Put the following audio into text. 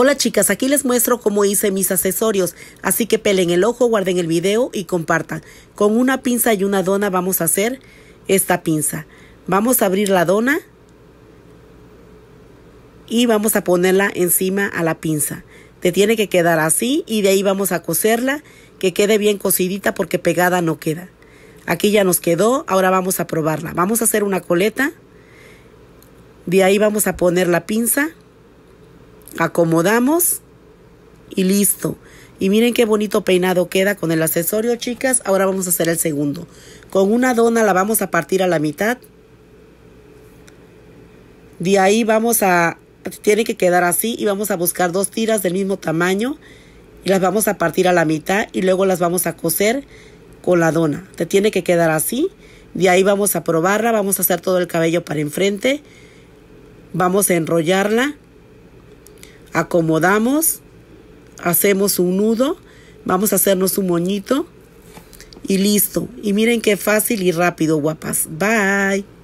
Hola chicas, aquí les muestro cómo hice mis accesorios, así que pelen el ojo, guarden el video y compartan. Con una pinza y una dona vamos a hacer esta pinza. Vamos a abrir la dona y vamos a ponerla encima a la pinza. Te tiene que quedar así y de ahí vamos a coserla, que quede bien cosidita porque pegada no queda. Aquí ya nos quedó, ahora vamos a probarla. Vamos a hacer una coleta, de ahí vamos a poner la pinza acomodamos y listo. Y miren qué bonito peinado queda con el accesorio, chicas. Ahora vamos a hacer el segundo. Con una dona la vamos a partir a la mitad. De ahí vamos a... Tiene que quedar así y vamos a buscar dos tiras del mismo tamaño. Y las vamos a partir a la mitad y luego las vamos a coser con la dona. Te tiene que quedar así. De ahí vamos a probarla. Vamos a hacer todo el cabello para enfrente. Vamos a enrollarla acomodamos, hacemos un nudo, vamos a hacernos un moñito y listo. Y miren qué fácil y rápido, guapas. Bye.